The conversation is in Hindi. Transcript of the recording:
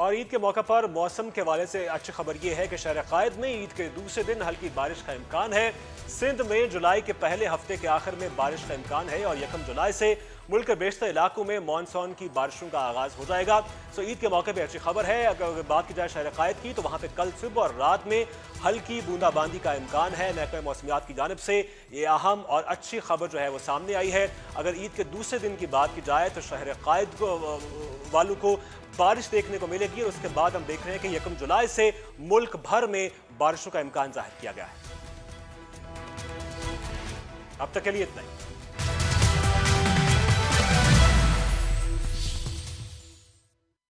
और ईद के मौके पर मौसम के हवाले से अच्छी खबर यह है कि शहर कायद में ईद के दूसरे दिन हल्की बारिश का इम्कान है। सिंध में जुलाई के पहले हफ़्ते के आखिर में बारिश का इम्कान है और यकम जुलाई से मुल्क के बेशतर इलाकों में मानसून की बारिशों का आगाज़ हो जाएगा। सो ईद के मौके पर अच्छी खबर है। अगर बात की जाए शहर कायद की तो वहाँ पर कल सुबह और रात में हल्की बूंदाबांदी का इम्कान है। महकमा मौसमियात की जानब से ये अहम और अच्छी खबर जो है वो सामने आई है। अगर ईद के दूसरे दिन की बात की जाए तो शहर कायद को वालों को बारिश देखने को मिलेगी और उसके बाद हम देख रहे हैं कि यकम जुलाई से मुल्क भर में बारिशों का इम्कान ज़ाहिर किया गया है। अब तक के लिए इतना ही।